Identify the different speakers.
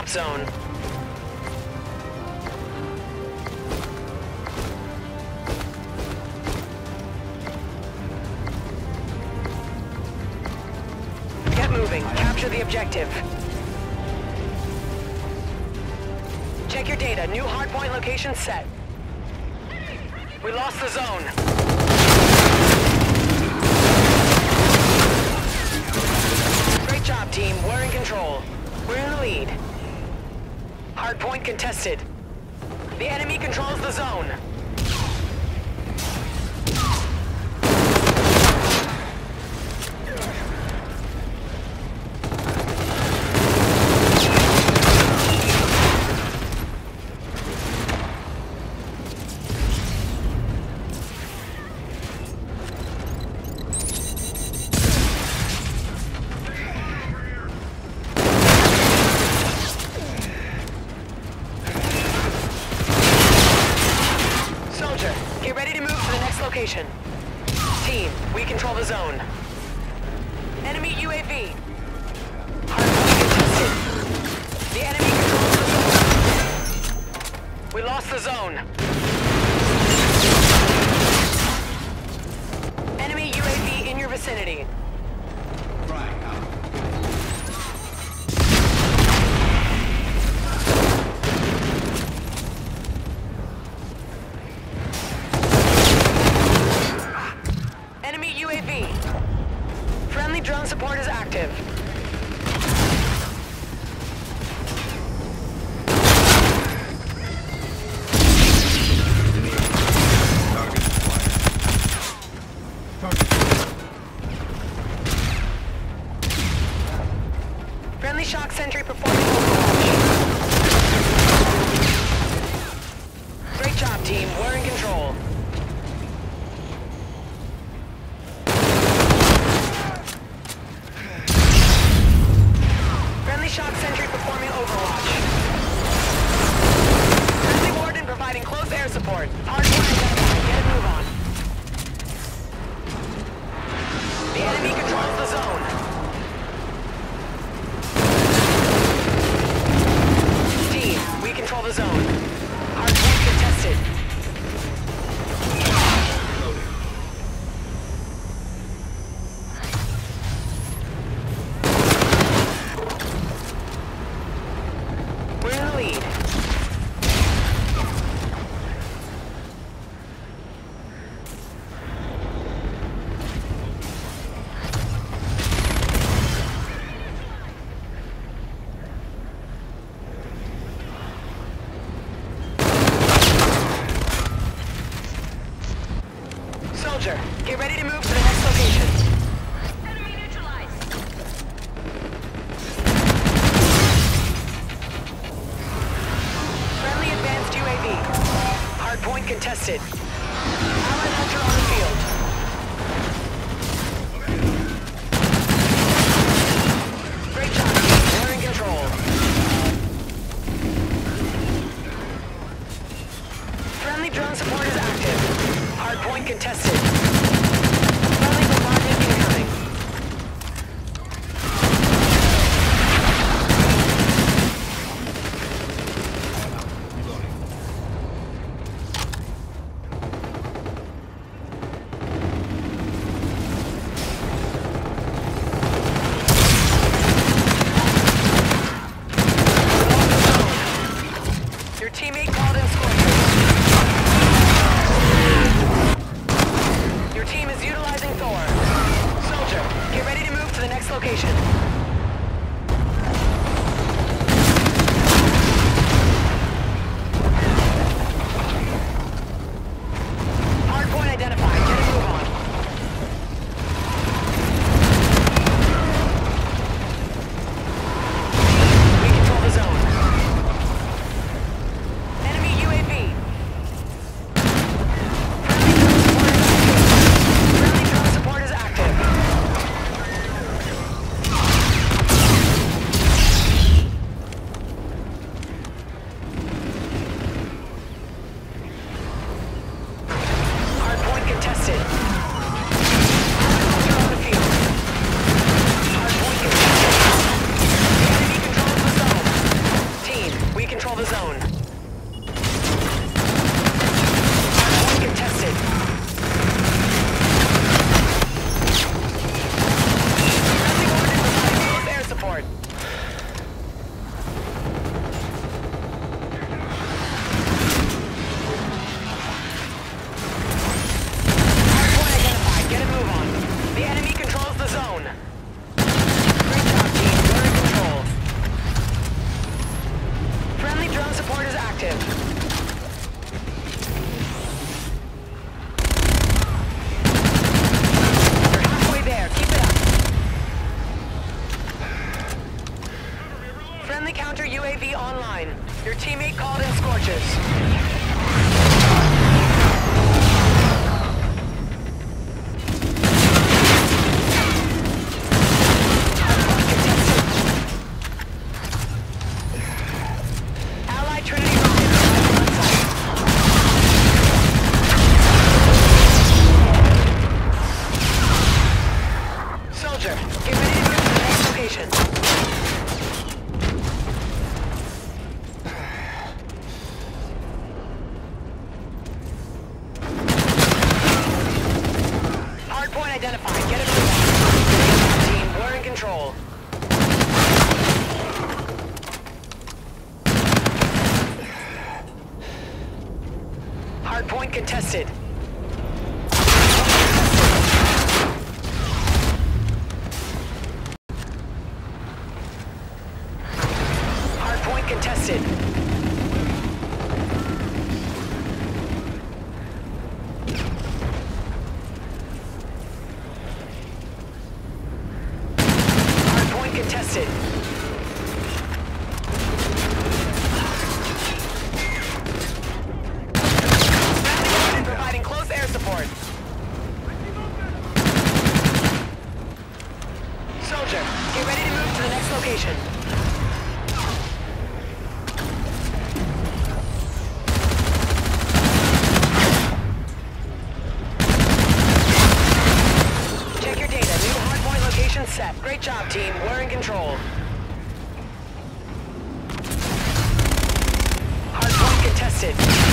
Speaker 1: top zone. Get moving. Capture the objective. Check your data. New hardpoint location set. We lost the zone. Great job, team. We're in control. We're in the lead. Hardpoint contested. The enemy controls the zone. The zone. Team. We're in control. Friendly shock sentry performing overwatch. Friendly warden providing close air support. Hardpoint Soldier, get ready to move to the next location. Friendly advanced UAV. Hardpoint contested. Allied Hunter on the field. Great job. We're in control. Friendly drone support is active. Hardpoint contested. Friendly bombardment incoming. Your teammate called in scorpions. Your team is utilizing Thor. Soldier, get ready to move to the next location. support is active. You're halfway there. Keep it up. Friendly counter UAV online. Your teammate called in scorches. Hardpoint contested. Hardpoint contested. Hardpoint contested. Check your data. New hardpoint location set. Great job, team. We're in control. Hardpoint contested.